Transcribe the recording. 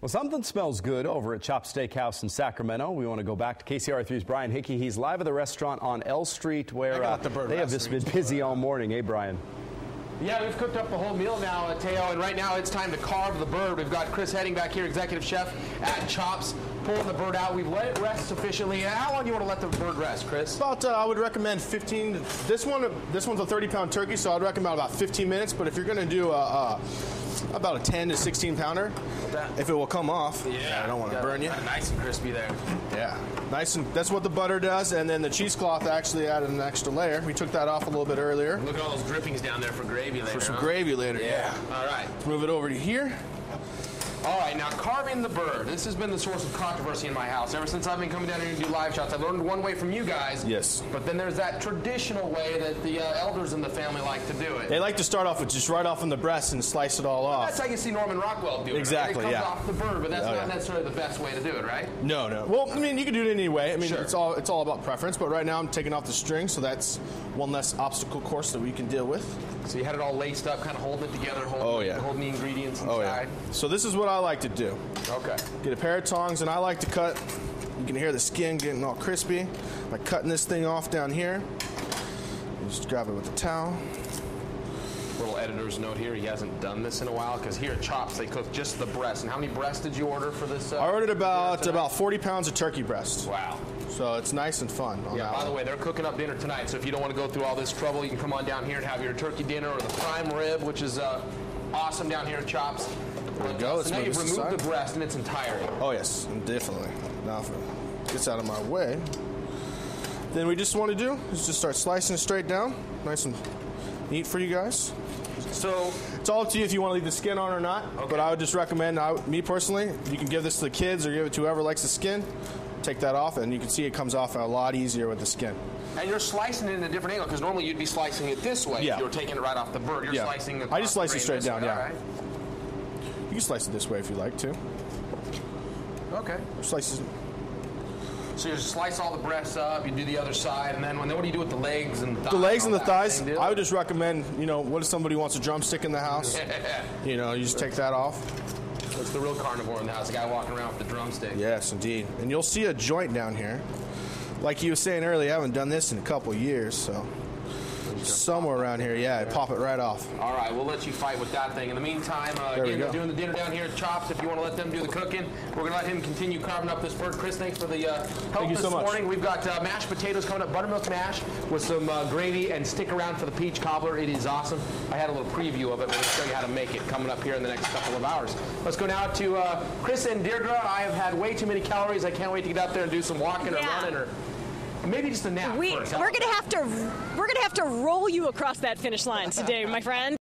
Well, something smells good over at Chops Steakhouse in Sacramento. We want to go back to KCRA3's Brian Hickey. He's live at the restaurant on L Street where uh, the they have just been busy all morning. Hey, Brian. Yeah, we've cooked up the whole meal now, uh, Teo, and right now it's time to carve the bird. We've got Chris Heading back here, executive chef at Chops, pulling the bird out. We've let it rest sufficiently. How long do you want to let the bird rest, Chris? About, uh, I would recommend 15. This one, this one's a 30 pound turkey, so I'd recommend about 15 minutes. But if you're going to do a, a, about a 10 to 16 pounder, if it will come off, Yeah. I don't want to burn you. Nice and crispy there. Yeah, nice and that's what the butter does, and then the cheesecloth actually added an extra layer. We took that off a little bit earlier Look at all those drippings down there for gravy later. for some huh? gravy later. Yeah. All right. Let's move it over to here. All right, now carving the bird. This has been the source of controversy in my house. Ever since I've been coming down here to do live shots, I've learned one way from you guys. Yes. But then there's that traditional way that the uh, elders in the family like to do it. They like to start off with just right off on the breast and slice it all off. That's how you see Norman Rockwell do it. right? Exactly, It comes yeah. off the bird, but that's Oh, not yeah. necessarily the best way to do it, right? No, no. Well, I mean, you can do it any way. I mean, Sure. it's all it's all about preference. But right now, I'm taking off the string, so that's one less obstacle course that we can deal with. So you had it all laced up, kind of holding it together, holding, Oh, yeah. holding the ingredients inside. Oh yeah. So this is what I like to do. Okay. Get a pair of tongs, and I like to cut. You can hear the skin getting all crispy. By cutting this thing off down here. Just grab it with a towel. Little editor's note here. He hasn't done this in a while because here at Chops they cook just the breast. And how many breasts did you order for this? Uh, I ordered about about 40 pounds of turkey breast. Wow. So it's nice and fun. Yeah, by the way, they're cooking up dinner tonight, so if you don't want to go through all this trouble, you can come on down here and have your turkey dinner or the prime rib, which is uh, awesome down here at Chops. There we go. So now you've this removed the breast in its entirety. Oh yes, definitely. Now if it gets out of my way, then we just want to do is just start slicing it straight down, nice and neat for you guys. So, It's all up to you if you want to leave the skin on or not. But I would just recommend, I, me personally, you can give this to the kids or give it to whoever likes the skin. Take that off, and you can see it comes off a lot easier with the skin. and you're slicing it in a different angle because normally you'd be slicing it this way Yeah. if you were taking it right off the bird. You're Yeah. slicing it. I just slice it straight down, yeah. Right. You can slice it this way if you like to. Okay. Or slice it. So you just slice all the breasts up, you do the other side, and then when, what do you do with the legs and the thighs? The legs and the thighs? I would just recommend, you know, what if somebody wants a drumstick in the house? You know, you just take that off. It's the real carnivore in the house, the guy walking around with the drumstick. Yes, indeed. And you'll see a joint down here. Like you were saying earlier, I haven't done this in a couple years, so somewhere around here, yeah, pop it right off. All right, we'll let you fight with that thing. In the meantime, uh, There we again, they're doing the dinner down here at Chops. If you want to let them do the cooking, we're going to let him continue carving up this bird. Chris, thanks for the uh, help you this so much. morning. We've got uh, mashed potatoes coming up, buttermilk mash with some uh, gravy, and stick around for the peach cobbler. It is awesome. I had a little preview of it. We're going to show you how to make it coming up here in the next couple of hours. Let's go now to uh, Chris and Deirdre. I have had way too many calories. I can't wait to get out there and do some walking or running or maybe just a nap We, first. we're gonna have to we're gonna have to roll you across that finish line today, my friend.